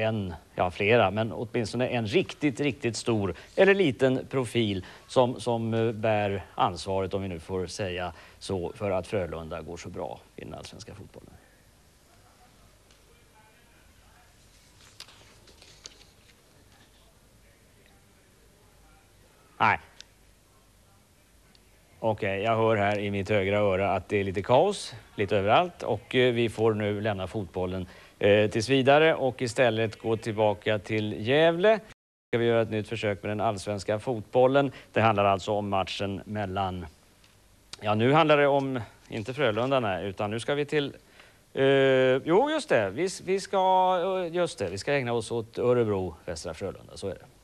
en, ja flera, men åtminstone en riktigt, riktigt stor eller liten profil som, som eh, bär ansvaret, om vi nu får säga så, för att Frölunda går så bra i den allsvenska fotbollen. Nej. Okej, okay, jag hör här i mitt högra öra att det är lite kaos lite överallt och eh, vi får nu lämna fotbollen eh, tills vidare och istället gå tillbaka till Gävle. Ska vi göra ett nytt försök med den allsvenska fotbollen. Det handlar alltså om matchen mellan, ja nu handlar det om, inte Frölunda nej, utan nu ska vi till Eh, jo, just det. Vi, vi, ska, eh, just det. Vi ska ägna oss åt Örebro, Västra Frölunda. Så är det.